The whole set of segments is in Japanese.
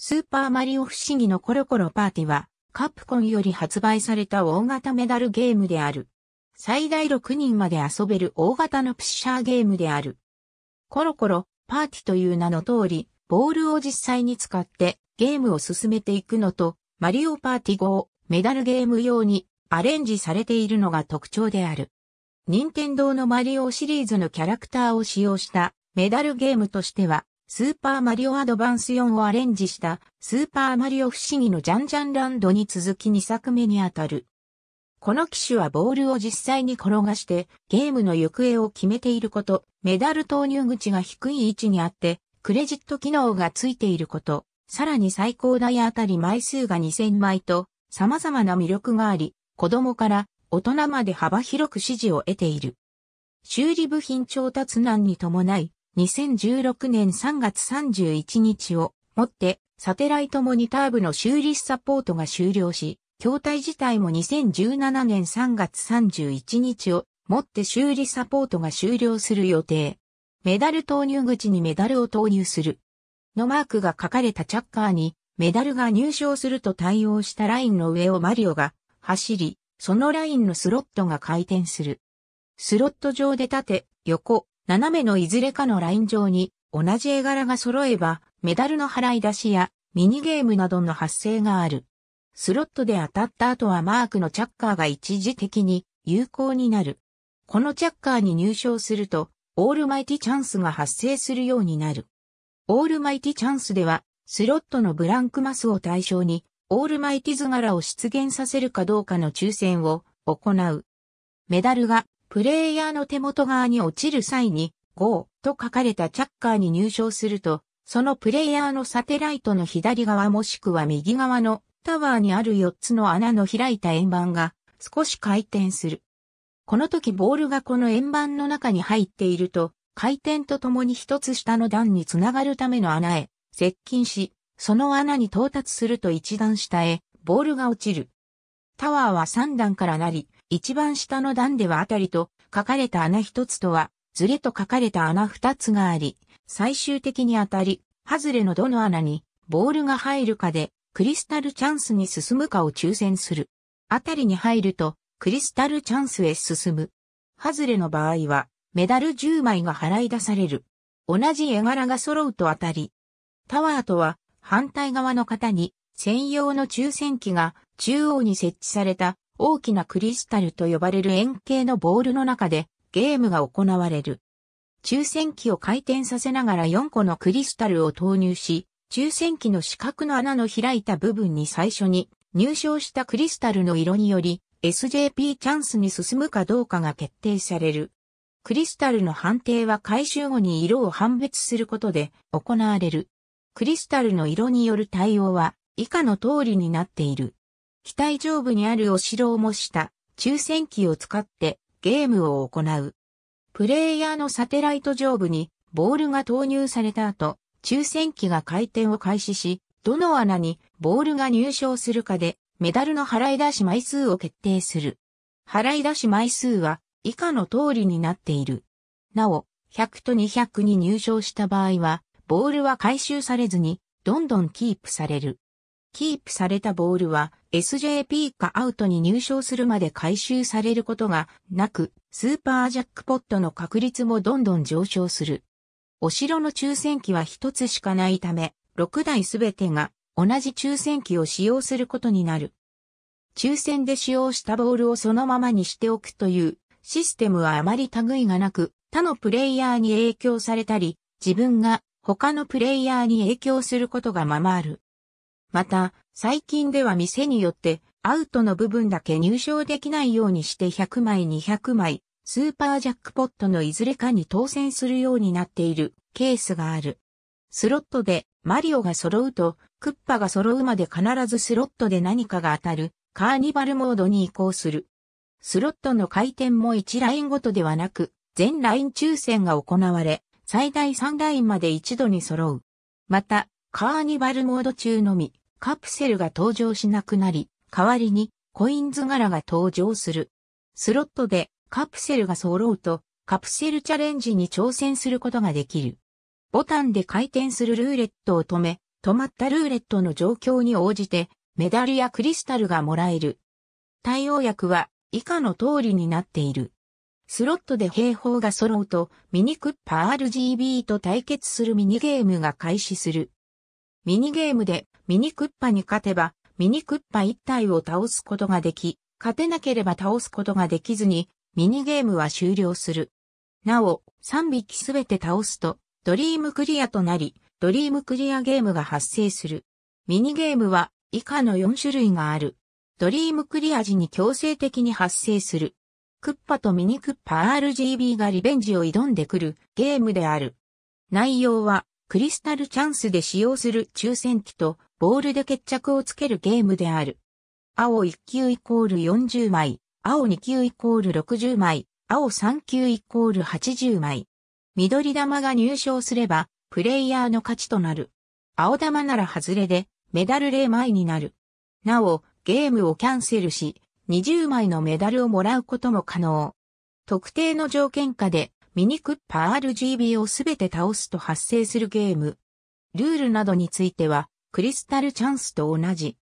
スーパーマリオ不思議のコロコロパーティは、カプコンより発売された大型メダルゲームである。最大6人まで遊べる大型のプッシャーゲームである。コロコロ、パーティという名の通り、ボールを実際に使ってゲームを進めていくのと、マリオパーティ5メダルゲーム用にアレンジされているのが特徴である。任天堂のマリオシリーズのキャラクターを使用したメダルゲームとしてはスーパーマリオアドバンス4をアレンジしたスーパーマリオ不思議のジャンジャンランドに続き2作目にあたる。この機種はボールを実際に転がしてゲームの行方を決めていること、メダル投入口が低い位置にあってクレジット機能がついていること、さらに最高台あたり枚数が2000枚と様々な魅力があり、子供から大人まで幅広く支持を得ている。修理部品調達難に伴い、2016年3月31日をもってサテライトモニター部の修理サポートが終了し、筐体自体も2017年3月31日をもって修理サポートが終了する予定。メダル投入口にメダルを投入する。のマークが書かれたチャッカーにメダルが入賞すると対応したラインの上をマリオが走り、そのラインのスロットが回転する。スロット上で縦、横、斜めのいずれかのライン上に同じ絵柄が揃えばメダルの払い出しやミニゲームなどの発生がある。スロットで当たった後はマークのチャッカーが一時的に有効になる。このチャッカーに入賞するとオールマイティチャンスが発生するようになる。オールマイティチャンスではスロットのブランクマスを対象にオールマイティ図柄を出現させるかどうかの抽選を行う。メダルがプレイヤーの手元側に落ちる際に GO と書かれたチャッカーに入賞すると、そのプレイヤーのサテライトの左側もしくは右側のタワーにある4つの穴の開いた円盤が少し回転する。この時ボールがこの円盤の中に入っていると、回転とともに一つ下の段につながるための穴へ接近し、その穴に到達すると一段下へボールが落ちる。タワーは3段からなり、一番下の段ではあたりと書かれた穴一つとは、ズレと書かれた穴二つがあり、最終的に当たり、外れのどの穴にボールが入るかで、クリスタルチャンスに進むかを抽選する。あたりに入ると、クリスタルチャンスへ進む。外れの場合は、メダル10枚が払い出される。同じ絵柄が揃うと当たり。タワーとは、反対側の方に、専用の抽選機が中央に設置された大きなクリスタルと呼ばれる円形のボールの中でゲームが行われる。抽選機を回転させながら4個のクリスタルを投入し、抽選機の四角の穴の開いた部分に最初に入賞したクリスタルの色により SJP チャンスに進むかどうかが決定される。クリスタルの判定は回収後に色を判別することで行われる。クリスタルの色による対応は以下の通りになっている。機体上部にあるお城を模した抽選機を使ってゲームを行う。プレイヤーのサテライト上部にボールが投入された後、抽選機が回転を開始し、どの穴にボールが入賞するかでメダルの払い出し枚数を決定する。払い出し枚数は以下の通りになっている。なお、100と200に入賞した場合は、ボールは回収されずに、どんどんキープされる。キープされたボールは SJP かアウトに入賞するまで回収されることがなく、スーパージャックポットの確率もどんどん上昇する。お城の抽選機は一つしかないため、6台すべてが同じ抽選機を使用することになる。抽選で使用したボールをそのままにしておくというシステムはあまり類がなく、他のプレイヤーに影響されたり、自分が他のプレイヤーに影響することがままある。また、最近では店によってアウトの部分だけ入賞できないようにして100枚200枚、スーパージャックポットのいずれかに当選するようになっているケースがある。スロットでマリオが揃うと、クッパが揃うまで必ずスロットで何かが当たるカーニバルモードに移行する。スロットの回転も1ラインごとではなく、全ライン抽選が行われ、最大3ラインまで一度に揃う。また、カーニバルモード中のみ、カプセルが登場しなくなり、代わりにコインズ柄が登場する。スロットでカプセルが揃うと、カプセルチャレンジに挑戦することができる。ボタンで回転するルーレットを止め、止まったルーレットの状況に応じてメダルやクリスタルがもらえる。対応薬は以下の通りになっている。スロットで兵法が揃うとミニクッパー RGB と対決するミニゲームが開始する。ミニゲームでミニクッパに勝てばミニクッパ1体を倒すことができ、勝てなければ倒すことができずにミニゲームは終了する。なお、3匹すべて倒すとドリームクリアとなり、ドリームクリアゲームが発生する。ミニゲームは以下の4種類がある。ドリームクリア時に強制的に発生する。クッパとミニクッパ RGB がリベンジを挑んでくるゲームである。内容はクリスタルチャンスで使用する抽選機とボールで決着をつけるゲームである。青1球イコール40枚、青2球イコール60枚、青3球イコール80枚。緑玉が入賞すればプレイヤーの勝ちとなる。青玉なら外れで、メダル0枚になる。なお、ゲームをキャンセルし、20枚のメダルをもらうことも可能。特定の条件下で、ミニクッパ RGB をすべて倒すと発生するゲーム。ルールなどについては、クリスタルチャンスと同じ。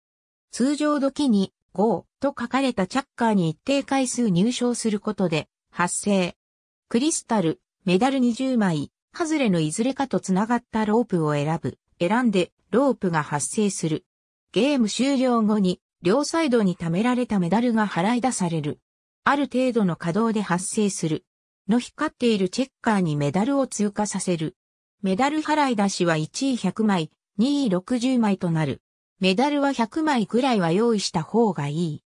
通常時に5と書かれたチャッカーに一定回数入賞することで発生。クリスタル、メダル20枚、ハズレのいずれかと繋がったロープを選ぶ。選んで、ロープが発生する。ゲーム終了後に、両サイドに貯められたメダルが払い出される。ある程度の稼働で発生する。の光っているチェッカーにメダルを通過させる。メダル払い出しは1位100枚、2位60枚となる。メダルは100枚くらいは用意した方がいい。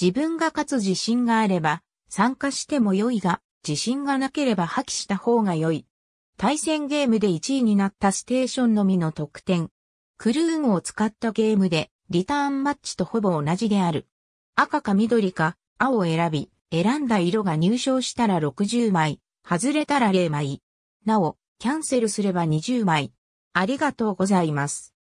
自分が勝つ自信があれば、参加しても良いが、自信がなければ破棄した方が良い。対戦ゲームで1位になったステーションのみの得点。クルーンを使ったゲームでリターンマッチとほぼ同じである。赤か緑か青を選び、選んだ色が入賞したら60枚、外れたら0枚。なお、キャンセルすれば20枚。ありがとうございます。